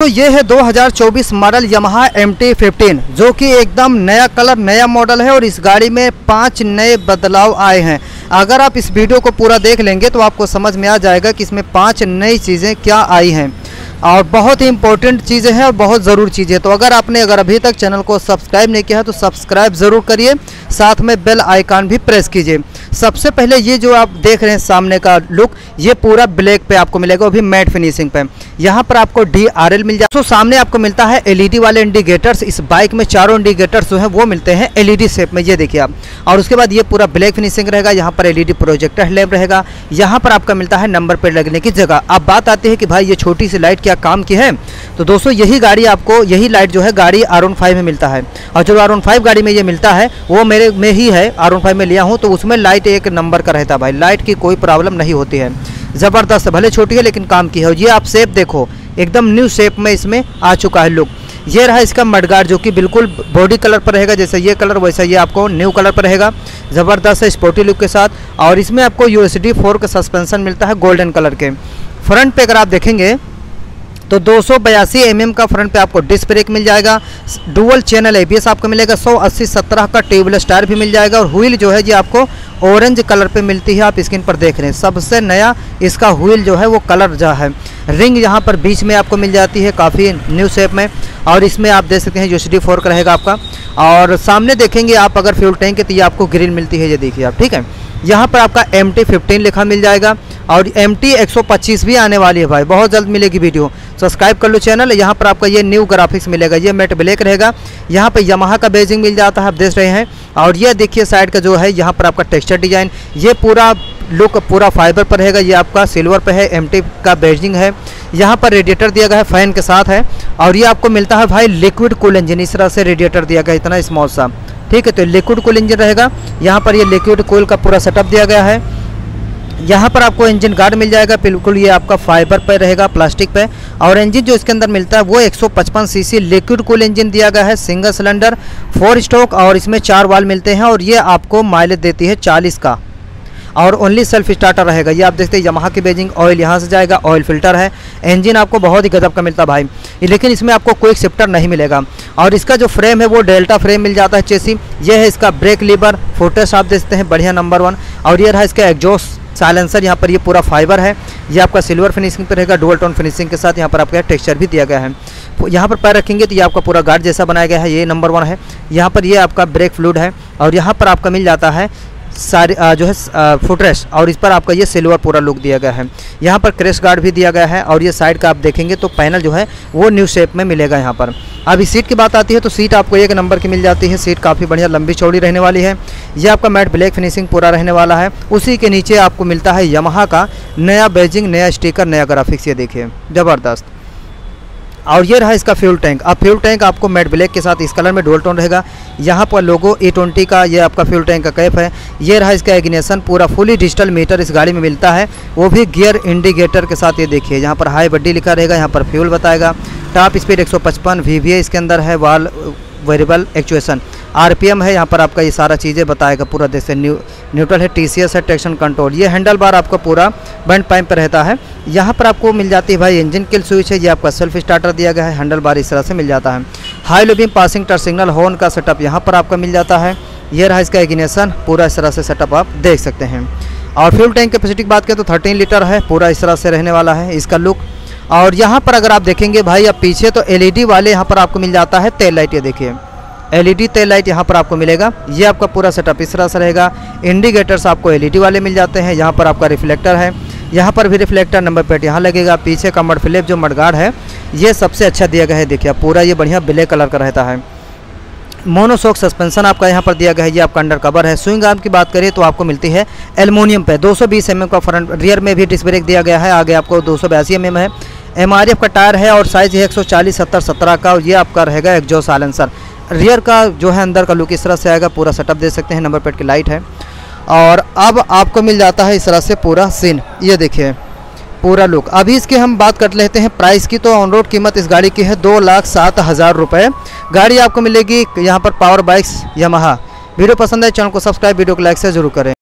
तो ये है 2024 मॉडल Yamaha MT-15 जो कि एकदम नया कलर, नया मॉडल है और इस गाड़ी में पाँच नए बदलाव आए हैं। अगर आप इस वीडियो को पूरा देख लेंगे तो आपको समझ में आ जाएगा कि इसमें पाँच नई चीज़ें क्या आई हैं। और बहुत ही इंपॉर्टेंट चीज़ें हैं और बहुत ज़रूर चीज़ें। तो अगर आपने अगर अभी तक चैनल को सब्सक्राइब नहीं किया है तो सब्सक्राइब ज़रूर करिए। साथ में बेल आइकान भी प्रेस कीजिए। सबसे पहले ये जो आप देख रहे हैं सामने का लुक ये पूरा ब्लैक पे आपको मिलेगा, वो भी मैट फिनिशिंग पे। यहाँ पर आपको डी आर एल मिल जाए तो सामने आपको मिलता है एलईडी वाले इंडिकेटर्स इस बाइक में चारों इंडिकेटर्स जो है, वो मिलते हैं एलईडी शेप में, ये देखिए आप। और उसके बाद ये पूरा ब्लैक फिनिशिंग रहेगा, यहाँ पर एलईडी प्रोजेक्टर लैम्प रहेगा। यहाँ पर आपका मिलता है नंबर प्लेट लगने की जगह। अब बात आती है कि भाई, ये छोटी सी लाइट क्या काम की है? तो दोस्तों, यही गाड़ी आपको, यही लाइट जो है, गाड़ी आर फाइव में मिलता है। और जो आर फाइव गाड़ी में ये मिलता है, वो मेरे में ही है। आर फाइव में लिया हूँ तो उसमें लाइट एक नंबर का रहता है भाई। लाइट की कोई प्रॉब्लम नहीं होती है। ज़बरदस्त, भले छोटी है, लेकिन काम की है। ये आप शेप देखो, एकदम न्यू शेप में इसमें आ चुका है लुक ये रहा इसका मडगार्ड, जो कि बिल्कुल बॉडी कलर पर रहेगा। जैसे ये कलर वैसा ये आपको न्यू कलर पर रहेगा। ज़बरदस्त है स्पोर्टी लुक के साथ। और इसमें आपको यू एस का सस्पेंसन मिलता है गोल्डन कलर के। फ्रंट पे अगर आप देखेंगे तो दो सौ एम का फ्रंट पे आपको डिस्क ब्रेक मिल जाएगा। डुअल चैनल एबीएस आपको मिलेगा। सौ अस्सी सत्रह का ट्यूबलेस टायर भी मिल जाएगा। और व्हील जो है ये आपको ऑरेंज कलर पे मिलती है। आप स्क्रीन पर देख रहे हैं। सबसे नया इसका व्हील जो है वो कलर जो है। रिंग यहाँ पर बीच में आपको मिल जाती है काफ़ी न्यू शेप में। और इसमें आप देख सकते हैं यू डी फोर का रहेगा आपका। और सामने देखेंगे आप अगर फ्यूल टैंक है तो ये आपको ग्रीन मिलती है। ये देखिए आप, ठीक है? यहाँ पर आपका एम टी फिफ्टीन लिखा मिल जाएगा। और एम टी एक सौ पच्चीस भी आने वाली है भाई। बहुत जल्द मिलेगी वीडियो। सब्सक्राइब कर लो चैनल। यहाँ पर आपका ये न्यू ग्राफिक्स मिलेगा, ये मेट ब्लैक रहेगा। यहाँ पर यमाहा का बेजिंग मिल जाता है, आप देख रहे हैं। और ये देखिए साइड का जो है, यहाँ पर आपका टेक्सचर डिज़ाइन। ये पूरा लुक, पूरा फाइबर पर रहेगा। ये आपका सिल्वर पर है एमटी का बेजिंग है। यहाँ पर रेडिएटर दिया गया है, फ़ैन के साथ है। और ये आपको मिलता है भाई लिक्विड कूल इंजन। इस तरह से रेडिएटर दिया गया, इतना स्मॉल सा। ठीक है तो लिक्विड कूल इंजन रहेगा। यहाँ पर ये लिक्विड कूल का पूरा सेटअप दिया गया है। यहाँ पर आपको इंजन गार्ड मिल जाएगा। बिल्कुल ये आपका फाइबर पे रहेगा प्लास्टिक पे। और इंजन जो इसके अंदर मिलता है, वो 155 सीसी लिक्विड कूल इंजन दिया गया है सिंगल सिलेंडर फोर स्टॉक और इसमें चार वाल मिलते हैं और ये आपको माइलेज देती है 40 का। और ओनली सेल्फ स्टार्टर रहेगा। ये आप देखते हैं यमाहा की बेजिंग ऑयल यहाँ से जाएगा ऑयल फ़िल्टर है। इंजन आपको बहुत ही गजब का मिलता है भाई। लेकिन इसमें आपको कोई शिफ्टर नहीं मिलेगा। और इसका जो फ्रेम है, वो डेल्टा फ्रेम मिल जाता है चेसी ये है इसका ब्रेक लीवर फोटोस आप देखते हैं, बढ़िया नंबर वन और ये रहा इसका एग्जॉस्ट साइलेंसर, यहाँ पर ये पूरा फाइबर है। ये आपका सिल्वर फिनिशिंग पर रहेगा, डुअल टोन फिनिशिंग के साथ यहाँ पर आपका टेक्स्चर भी दिया गया है। यहाँ पर पैर रखेंगे तो ये आपका पूरा गार्ड जैसा बनाया गया है, ये नंबर वन है। यहाँ पर ये आपका ब्रेक फ्लूड है और यहाँ पर आपका मिल जाता है सारे जो है फुटरेस्ट और इस पर आपका ये सिल्वर पूरा लुक दिया गया है। यहाँ पर क्रेश गार्ड भी दिया गया है, और ये साइड का आप देखेंगे तो पैनल जो है, वो न्यू शेप में मिलेगा यहाँ पर। अभी सीट की बात आती है तो सीट आपको एक नंबर की मिल जाती है। सीट काफ़ी बढ़िया लंबी चौड़ी रहने वाली है। ये आपका मैट ब्लैक फिनिशिंग पूरा रहने वाला है। उसी के नीचे आपको मिलता है यमहा का नया बेजिंग नया स्टिकर नया ग्राफिक्स ये देखिए। ज़बरदस्त। और ये रहा इसका फ्यूल टैंक। अब फ्यूल टैंक आपको मेट ब्लैक के साथ इस कलर में डोल टोन रहेगा। यहाँ पर लोगो ई ट्वेंटी का ये आपका फ्यूल टैंक का कैप है। ये रहा इसका एग्नेशन पूरा फुली डिजिटल मीटर इस गाड़ी में मिलता है। वो भी गियर इंडिकेटर के साथ ये देखिए। यहाँ पर हाई बड्डी लिखा रहेगा, यहाँ पर फ्यूल बताएगा। टॉप स्पीड एक सौ पचपन इसके अंदर है वाल वेरिएबल एक्चुएसन आरपीएम है, यहाँ पर आपका ये सारा चीज़ें बताएगा पूरा, जैसे न्यू न्यूट्रल है टीसीएस है ट्रैक्शन कंट्रोल ये हैंडल बार आपका पूरा बैंड पाइप पर रहता है। यहाँ पर आपको मिल जाती है भाई इंजन किल स्विच है, ये आपका सेल्फ स्टार्टर दिया गया है हैंडल बार इस तरह से मिल जाता है। High low beam passing touch signal horn का सेटअप यहाँ पर आपका मिल जाता है। ये रहा इसका इग्नेशन पूरा इस तरह से सेटअप आप देख सकते हैं। और फ्यूल टैंक कैपेसिटी की बात करें तो थर्टीन लीटर है, पूरा इस तरह से रहने वाला है इसका लुक और यहाँ पर अगर आप देखेंगे भाई, अब पीछे तो एलईडी वाले यहाँ पर आपको मिल जाता है तेल लाइट ये देखिए। एलईडी तेल लाइट यहाँ पर आपको मिलेगा। ये आपका पूरा सेटअप इस तरह से रहेगा। इंडिकेटर्स आपको एलईडी वाले मिल जाते हैं। यहाँ पर आपका रिफ्लेक्टर है। यहाँ पर भी रिफ्लेक्टर नंबर प्लेट यहाँ लगेगा। पीछे का मड फ्लिप जो मडगार्ड है, ये सबसे अच्छा दिया गया है। देखिए पूरा ये बढ़िया ब्लैक कलर का रहता है। मोनोसोक सस्पेंशन आपका यहाँ पर दिया गया है। ये आपका अंडर कवर है। स्विंग आर्म की बात करें तो आपको मिलती है एलमोनियम पे। 220 एमएम का फ्रंट रियर में भी डिस्क ब्रेक दिया गया है। आगे आपको दो सौ एम है। एमआरएफ का टायर है और साइज़ है एक सौ चालीस, सत्तर, सत्रह का। और ये आपका रहेगा एक्जो साइलेंसर रियर का जो है अंदर का लुक इस तरह से आएगा, पूरा सेटअप दे सकते हैं नंबर प्लेट की लाइट है। और अब आपको मिल जाता है इस तरह से पूरा सीन ये देखिए, पूरा लुक अभी इसके हम बात कर लेते हैं प्राइस की तो ऑन रोड कीमत इस गाड़ी की है दो लाख सात हज़ार रुपये गाड़ी आपको मिलेगी यहाँ पर पावर बाइक्स यमहा वीडियो पसंद है चैनल को सब्सक्राइब वीडियो को लाइक से ज़रूर करें।